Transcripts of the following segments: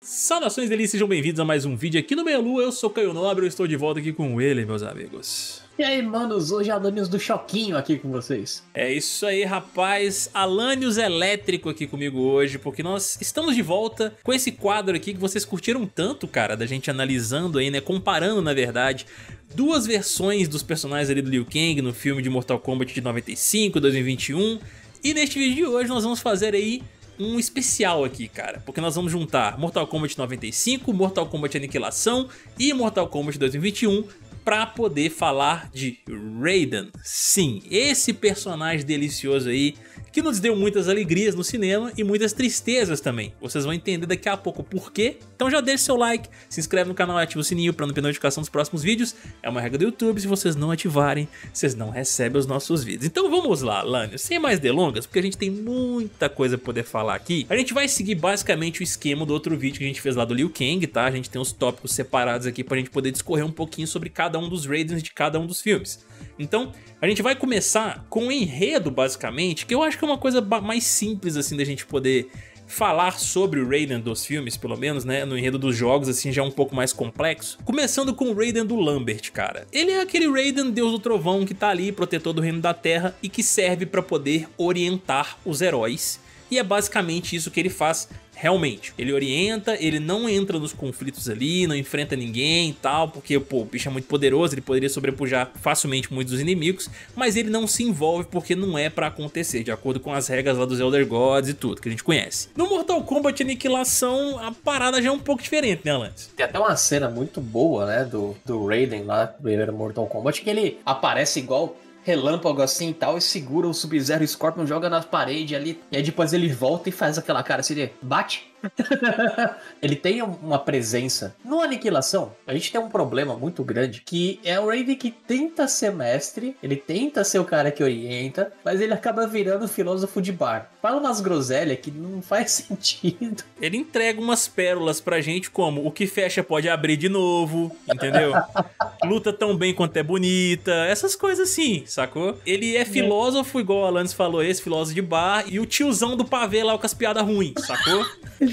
Saudações delícias, sejam bem-vindos a mais um vídeo aqui no Melu. Eu sou Caio Nobre, eu estou de volta aqui com ele, meus amigos. E aí, manos, hoje é Alanios do Choquinho aqui com vocês. É isso aí, rapaz. Alanios Elétrico aqui comigo hoje, porque nós estamos de volta com esse quadro aqui que vocês curtiram tanto, cara, da gente analisando aí, né, comparando, na verdade, duas versões dos personagens ali do Liu Kang no filme de Mortal Kombat de 95, 2021. E neste vídeo de hoje nós vamos fazer aí um especial aqui, cara, porque nós vamos juntar Mortal Kombat 95, Mortal Kombat Aniquilação e Mortal Kombat 2021 para poder falar de Raiden. Sim, esse personagem delicioso aí que nos deu muitas alegrias no cinema e muitas tristezas também. Vocês vão entender daqui a pouco por quê. Então já deixa seu like, se inscreve no canal e ativa o sininho para não perder notificação dos próximos vídeos. É uma regra do YouTube, se vocês não ativarem, vocês não recebem os nossos vídeos. Então vamos lá, Lânio, sem mais delongas, porque a gente tem muita coisa pra poder falar aqui. A gente vai seguir basicamente o esquema do outro vídeo que a gente fez lá do Liu Kang, tá? A gente tem os tópicos separados aqui pra gente poder discorrer um pouquinho sobre cada um dos Raidens de cada um dos filmes. Então, a gente vai começar com o enredo, basicamente, que eu acho que é uma coisa mais simples, assim, da gente poder falar sobre o Raiden dos filmes, pelo menos, né, no enredo dos jogos, assim, já é um pouco mais complexo. Começando com o Raiden do Lambert, cara. Ele é aquele Raiden, deus do trovão, que tá ali, protetor do reino da terra, e que serve pra poder orientar os heróis. E é basicamente isso que ele faz realmente. Ele orienta, ele não entra nos conflitos ali, não enfrenta ninguém e tal, porque pô, o bicho é muito poderoso, ele poderia sobrepujar facilmente muitos dos inimigos, mas ele não se envolve porque não é pra acontecer, de acordo com as regras lá dos Elder Gods e tudo, que a gente conhece. No Mortal Kombat Aniquilação, a parada já é um pouco diferente, né, Lance? Tem até uma cena muito boa, né, do, do Raiden lá, do primeiro Mortal Kombat, que ele aparece igual relâmpago assim e tal, e segura o Sub-Zero Scorpion, joga na parede ali, e aí depois ele volta e faz aquela cara assim, de, bate, ele tem uma presença. No Aniquilação, a gente tem um problema muito grande, que é o Raiden que tenta ser mestre, ele tenta ser o cara que orienta, mas ele acaba virando filósofo de bar. Fala umas groselhas que não faz sentido. Ele entrega umas pérolas pra gente como o que fecha pode abrir de novo, entendeu? Luta tão bem quanto é bonita, essas coisas assim, sacou? Ele é filósofo, igual o Alanis falou, esse filósofo de bar, e o tiozão do pavê lá com as piadas ruins, sacou?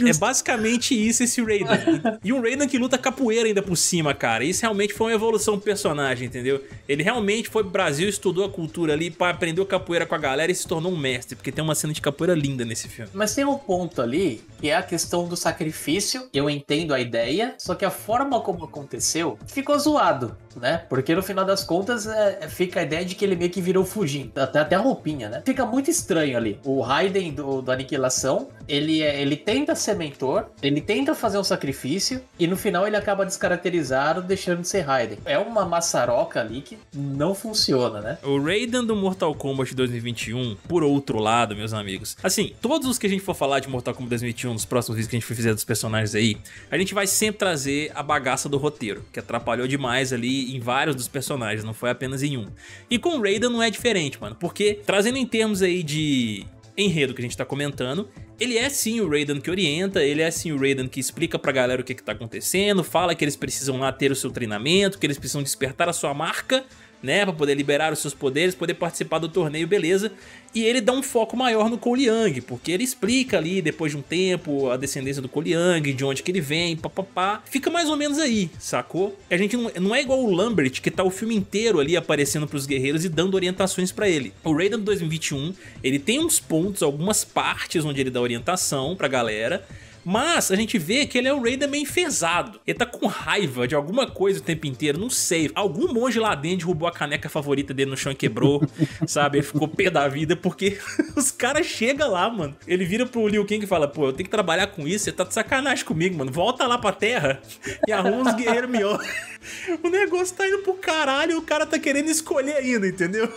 É basicamente isso esse Raiden. e um Raiden que luta capoeira ainda por cima, cara. Isso realmente foi uma evolução do personagem, entendeu? Ele realmente foi pro Brasil, estudou a cultura ali, aprendeu capoeira com a galera e se tornou um mestre, porque tem uma cena de capoeira linda nesse filme. Mas tem um ponto ali, que é a questão do sacrifício. Eu entendo a ideia, só que a forma como aconteceu ficou zoado, né? Porque no final das contas é, é fica a ideia de que ele meio que virou fugindo. Até, até a roupinha, né? Fica muito estranho ali. O Raiden do, do Aniquilação, ele, é, ele tenta ser mentor, ele tenta fazer um sacrifício e no final ele acaba descaracterizado, deixando de ser Raiden. É uma maçaroca ali que não funciona, né? O Raiden do Mortal Kombat 2021, por outro lado, meus amigos, assim, todos os que a gente for falar de Mortal Kombat 2021 nos próximos vídeos que a gente for fazer dos personagens aí, a gente vai sempre trazer a bagaça do roteiro, que atrapalhou demais ali em vários dos personagens, não foi apenas em um. E com o Raiden não é diferente, mano, porque trazendo em termos aí de enredo que a gente tá comentando, ele é sim o Raiden que orienta, ele é sim o Raiden que explica pra galera o que que tá acontecendo, fala que eles precisam lá ter o seu treinamento, que eles precisam despertar a sua marca, né, para poder liberar os seus poderes, poder participar do torneio, beleza. E ele dá um foco maior no Cole Young, porque ele explica ali, depois de um tempo, a descendência do Cole Young, de onde que ele vem, papapá. Fica mais ou menos aí, sacou? A gente não, não é igual o Lambert, que tá o filme inteiro ali aparecendo pros guerreiros e dando orientações para ele. O Raiden 2021, ele tem uns pontos, algumas partes onde ele dá orientação pra galera, mas a gente vê que ele é um Raiden meio enfesado. Ele tá com raiva de alguma coisa o tempo inteiro, não sei. Algum monge lá dentro derrubou a caneca favorita dele no chão e quebrou, sabe? Ele ficou pé da vida porque os caras chegam lá, mano. Ele vira pro Liu Kang e fala, pô, eu tenho que trabalhar com isso, você tá de sacanagem comigo, mano. Volta lá pra terra e arruma uns guerreiros melhores. o negócio tá indo pro caralho e o cara tá querendo escolher ainda, entendeu?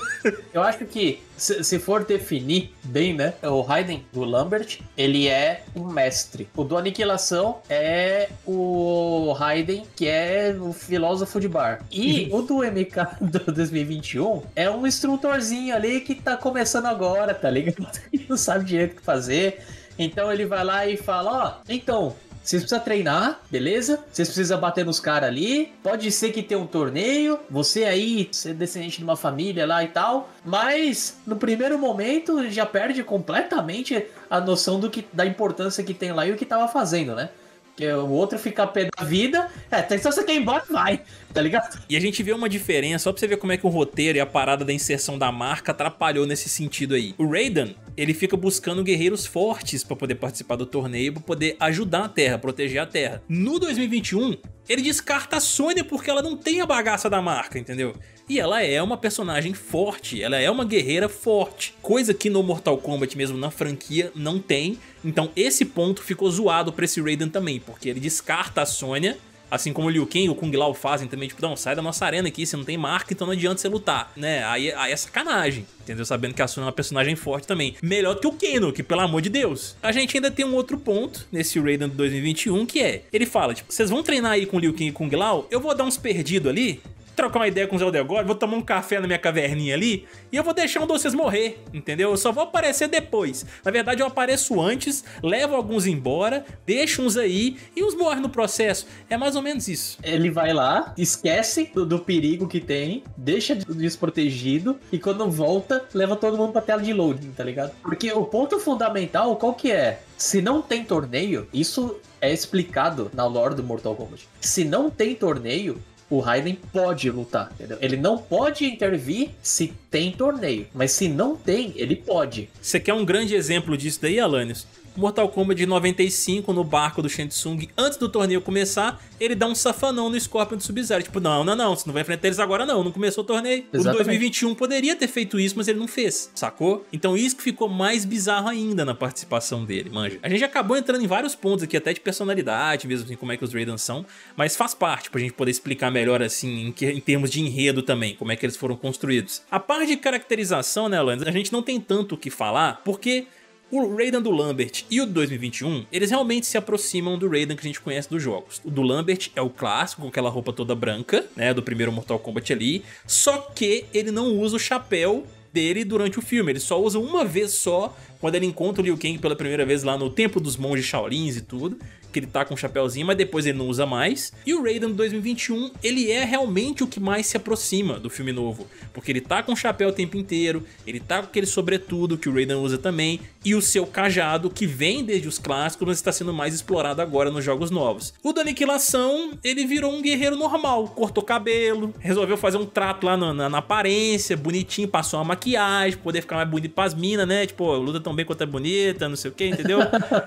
Eu acho que, se, for definir bem, né? O Raiden do Lambert, ele é um mestre. O do Aniquilação é o Raiden, que é o filósofo de bar. E o do MK do 2021 é um instrutorzinho ali que tá começando agora, tá ligado? Ele não sabe direito o que fazer. Então ele vai lá e fala: Ó, oh, então, vocês precisam treinar, beleza? Vocês precisam bater nos caras ali. Pode ser que tenha um torneio. Você aí, ser descendente de uma família lá e tal. Mas no primeiro momento já perde completamente a noção do que da importância que tem lá e o que tava fazendo, né? que o outro fica a pé da vida. É, então se você quer ir embora, vai, tá ligado? E a gente vê uma diferença, só pra você ver como é que o roteiro e a parada da inserção da marca atrapalhou nesse sentido aí. O Raiden, ele fica buscando guerreiros fortes para poder participar do torneio, pra poder ajudar a Terra, proteger a Terra. No 2021, ele descarta a Sônia porque ela não tem a bagaça da marca, entendeu? E ela é uma personagem forte, ela é uma guerreira forte, coisa que no Mortal Kombat mesmo na franquia não tem. Então esse ponto ficou zoado pra esse Raiden também, porque ele descarta a Sônia Assim como o Liu Kang e o Kung Lao fazem também, tipo, não, sai da nossa arena aqui, você não tem marca, então não adianta você lutar, né? Aí, aí é sacanagem, entendeu? Sabendo que a Suna é uma personagem forte também. Melhor que o Keno, que pelo amor de Deus. A gente ainda tem um outro ponto nesse Raiden de 2021, que é, ele fala, tipo, vocês vão treinar aí com o Liu Kang e Kung Lao, eu vou dar uns perdidos ali, trocar uma ideia com o Zelda vou tomar um café na minha caverninha ali e eu vou deixar um de vocês morrer, entendeu? Eu só vou aparecer depois. Na verdade, eu apareço antes, levo alguns embora, deixo uns aí e uns morrem no processo. É mais ou menos isso. Ele vai lá, esquece do, do perigo que tem, deixa desprotegido e quando volta, leva todo mundo pra tela de loading, tá ligado? Porque o ponto fundamental, qual que é? Se não tem torneio, isso é explicado na lore do Mortal Kombat. Se não tem torneio, o Raiden pode lutar, entendeu? Ele não pode intervir se tem torneio, mas se não tem, ele pode. Você quer um grande exemplo disso daí, Alanios? Mortal Kombat de 95 no barco do Shang Tsung, antes do torneio começar, ele dá um safanão no Scorpion do Sub-Zero. Tipo, não, não, não, você não vai enfrentar eles agora não, não começou o torneio. Exatamente. O 2021 poderia ter feito isso, mas ele não fez, sacou? Então isso que ficou mais bizarro ainda na participação dele, manja. A gente acabou entrando em vários pontos aqui, até de personalidade mesmo, assim, como é que os Raidens são, mas faz parte pra gente poder explicar melhor, assim, em, em termos de enredo também, como é que eles foram construídos. A parte de caracterização, né, Alanis, a gente não tem tanto o que falar, porque o Raiden do Lambert e o 2021, eles realmente se aproximam do Raiden que a gente conhece dos jogos. O do Lambert é o clássico, com aquela roupa toda branca, né, do primeiro Mortal Kombat ali, só que ele não usa o chapéu dele durante o filme, ele só usa uma vez só, quando ele encontra o Liu Kang pela primeira vez lá no Templo dos Monges Shaolins e tudo, que ele tá com um chapéuzinho, mas depois ele não usa mais. E o Raiden 2021, ele é realmente o que mais se aproxima do filme novo, porque ele tá com o chapéu o tempo inteiro, ele tá com aquele sobretudo que o Raiden usa também, e o seu cajado, que vem desde os clássicos, mas está sendo mais explorado agora nos jogos novos. O da Aniquilação, ele virou um guerreiro normal, cortou cabelo, resolveu fazer um trato lá na, na, na aparência, bonitinho, passou uma maquiagem, poder ficar mais bonito pras minas, né? Tipo, luta tão bem quanto é bonita, não sei o que, entendeu?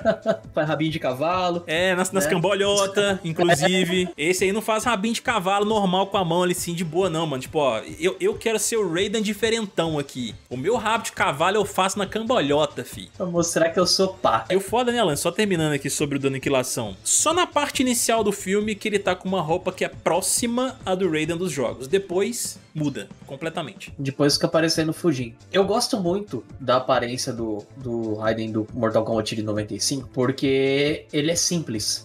Faz rabinho de cavalo. É, é, nas, nas é. cambolhotas, inclusive. Esse aí não faz rabinho de cavalo normal com a mão ali, sim, de boa, não, mano. Tipo, ó, eu, eu quero ser o Raiden diferentão aqui. O meu rabo de cavalo eu faço na cambolhota, fi. Pra mostrar que eu sou pá. E o foda, né, Alan? Só terminando aqui sobre o do Aniquilação. Só na parte inicial do filme que ele tá com uma roupa que é próxima à do Raiden dos jogos. Depois, muda completamente. Depois fica aparecendo fugindo. Eu gosto muito da aparência do, do Raiden do Mortal Kombat de 95, porque ele é simples.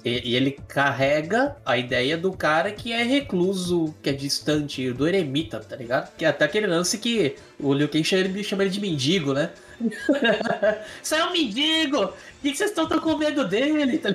E, ele carrega a ideia do cara que é recluso, que é distante, do eremita, tá ligado? Que é até aquele lance que o Liu Kang chama ele, de mendigo, né? Você é um mendigo! O que vocês estão com medo dele? Tá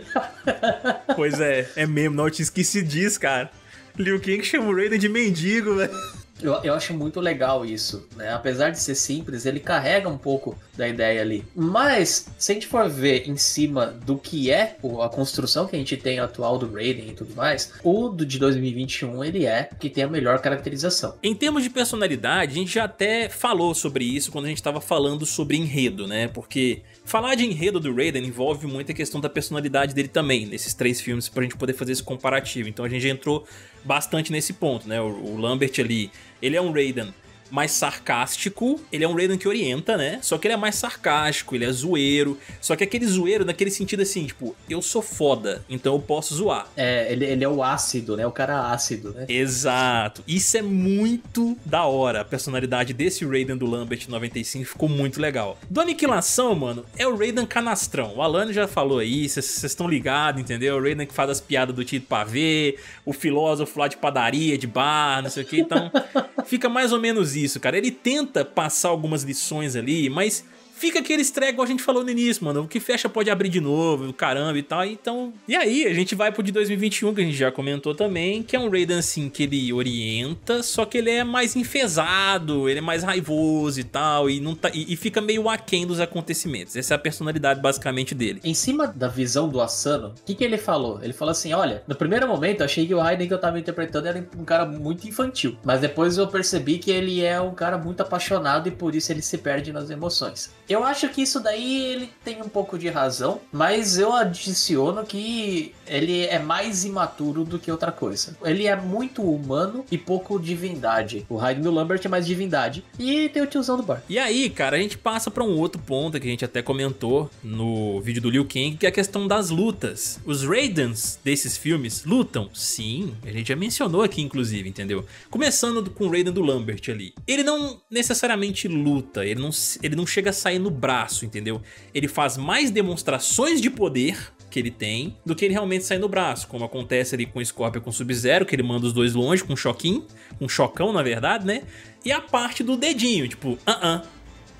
pois é, é mesmo, não, eu tinha esquecido disso, cara. Liu Kang chama o Raiden de mendigo, velho. Eu, eu acho muito legal isso, né? Apesar de ser simples, ele carrega um pouco da ideia ali. Mas, se a gente for ver em cima do que é a construção que a gente tem atual do Raiden e tudo mais, o do de 2021 ele é que tem a melhor caracterização. Em termos de personalidade, a gente já até falou sobre isso quando a gente estava falando sobre enredo, né? Porque falar de enredo do Raiden envolve muita questão da personalidade dele também, nesses três filmes, pra gente poder fazer esse comparativo. Então a gente entrou bastante nesse ponto, né? O, o Lambert ali, ele é um Raiden mais sarcástico. Ele é um Raiden que orienta, né? Só que ele é mais sarcástico, ele é zoeiro. Só que aquele zoeiro naquele sentido assim, tipo, eu sou foda, então eu posso zoar. É, ele, ele é o ácido, né? O cara ácido, né? Exato. Isso é muito da hora. A personalidade desse Raiden do Lambert 95 ficou muito legal. Do Aniquilação, mano, é o Raiden canastrão. O Alano já falou aí, vocês estão ligados, entendeu? O Raiden que faz as piadas do Tito Pavê, o filósofo lá de padaria, de bar, não sei o que. Então, fica mais ou menos isso, cara. Ele tenta passar algumas lições ali, mas fica aquele estresse igual a gente falou no início, mano. O que fecha pode abrir de novo, caramba e tal. Então, e aí, a gente vai pro de 2021, que a gente já comentou também, que é um Raiden assim que ele orienta, só que ele é mais enfesado, ele é mais raivoso e tal, e, não tá, e, e fica meio aquém dos acontecimentos. Essa é a personalidade basicamente dele. Em cima da visão do Asano, o que, que ele falou? Ele falou assim: olha, no primeiro momento eu achei que o Raiden que eu tava interpretando era um cara muito infantil, mas depois eu percebi que ele é um cara muito apaixonado e por isso ele se perde nas emoções. Eu acho que isso daí ele tem um pouco de razão, mas eu adiciono que ele é mais imaturo do que outra coisa. Ele é muito humano e pouco divindade. O Raiden do Lambert é mais divindade. E tem o tiozão do bar. E aí, cara, a gente passa para um outro ponto que a gente até comentou no vídeo do Liu Kang, que é a questão das lutas. Os Raidens desses filmes lutam? Sim, a gente já mencionou aqui, inclusive, entendeu? Começando com o Raiden do Lambert ali. Ele não necessariamente luta, ele não, ele não chega a sair no braço, entendeu? Ele faz mais demonstrações de poder que ele tem do que ele realmente sai no braço, como acontece ali com o Scorpion com o Sub-Zero, que ele manda os dois longe com um choquinho, um chocão na verdade, né? E a parte do dedinho, tipo, ah uh, -uh.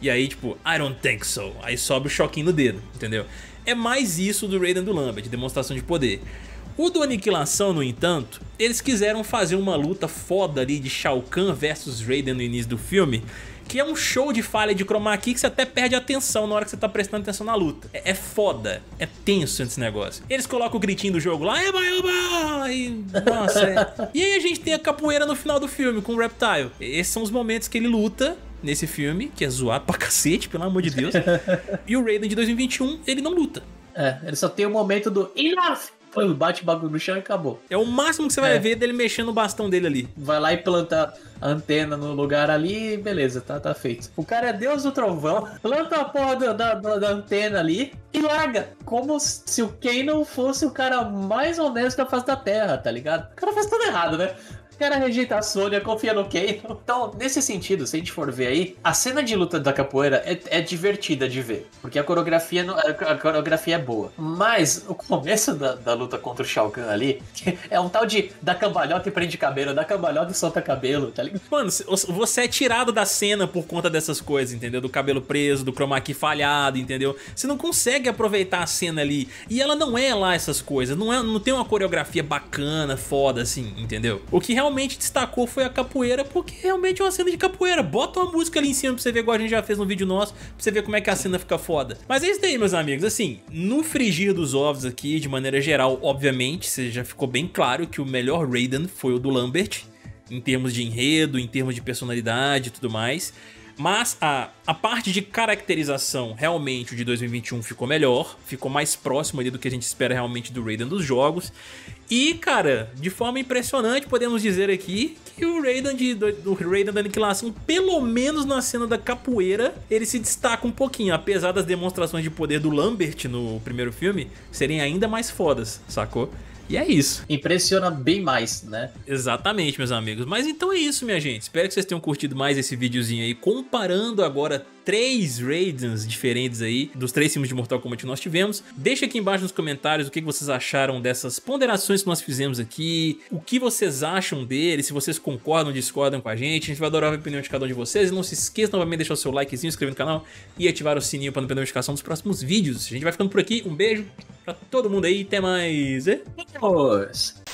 E aí, tipo, I don't think so. Aí sobe o choquinho no dedo, entendeu? É mais isso do Raiden do Lambert, de demonstração de poder. O do Aniquilação, no entanto, eles quiseram fazer uma luta foda ali de Shao Kahn versus Raiden no início do filme, que é um show de falha de chroma key que você até perde a atenção na hora que você tá prestando atenção na luta. É, é foda, é tenso esse negócio. Eles colocam o gritinho do jogo lá, eba, eba, e, nossa, é. e aí a gente tem a capoeira no final do filme com o Reptile. Esses são os momentos que ele luta nesse filme, que é zoado pra cacete, pelo amor de Deus. e o Raiden de 2021, ele não luta. É, ele só tem o momento do Enough! Foi, bate o bagulho no chão e acabou. É o máximo que você vai é. ver dele mexendo o bastão dele ali. Vai lá e planta a antena no lugar ali e beleza, tá, tá feito. O cara é deus do trovão, planta a porra da, da, da antena ali e larga. Como se o Kano fosse o cara mais honesto da face da Terra, tá ligado? O cara faz tudo errado, né? Cara rejeita a Sônia, confia no Kano. Então, nesse sentido, se a gente for ver aí, a cena de luta da capoeira é, é divertida de ver. Porque a coreografia, a coreografia é boa. Mas o começo da, da luta contra o Shao Kahn ali é um tal de da cambalhota e prende cabelo, da cambalhota e solta cabelo, tá ligado? Mano, você é tirado da cena por conta dessas coisas, entendeu? Do cabelo preso, do chroma key falhado, entendeu? Você não consegue aproveitar a cena ali. E ela não é lá essas coisas. Não, é, não tem uma coreografia bacana, foda, assim, entendeu? O que realmente realmente destacou foi a capoeira, porque realmente é uma cena de capoeira. Bota uma música ali em cima pra você ver, igual a gente já fez no vídeo nosso, pra você ver como é que a cena fica foda. Mas é isso daí, meus amigos. Assim, no frigir dos ovos aqui, de maneira geral, obviamente, você já ficou bem claro que o melhor Raiden foi o do Lambert, em termos de enredo, em termos de personalidade e tudo mais. Mas a, a parte de caracterização, realmente, de 2021 ficou melhor, ficou mais próximo ali do que a gente espera realmente do Raiden dos jogos. E, cara, de forma impressionante, podemos dizer aqui que o Raiden de, do, do Raiden da Aniquilação, pelo menos na cena da capoeira, ele se destaca um pouquinho, apesar das demonstrações de poder do Lambert no primeiro filme serem ainda mais fodas, sacou? E é isso. Impressiona bem mais, né? Exatamente, meus amigos. Mas então é isso, minha gente. Espero que vocês tenham curtido mais esse videozinho aí, comparando agora três Raidens diferentes aí, dos três filmes de Mortal Kombat que nós tivemos. Deixa aqui embaixo nos comentários o que vocês acharam dessas ponderações que nós fizemos aqui, o que vocês acham dele, se vocês concordam discordam com a gente. A gente vai adorar a opinião de cada um de vocês. E não se esqueça novamente de deixar o seu likezinho, inscrever no canal e ativar o sininho para não perder a notificação dos próximos vídeos. A gente vai ficando por aqui. Um beijo pra todo mundo aí. Até mais. Vamos!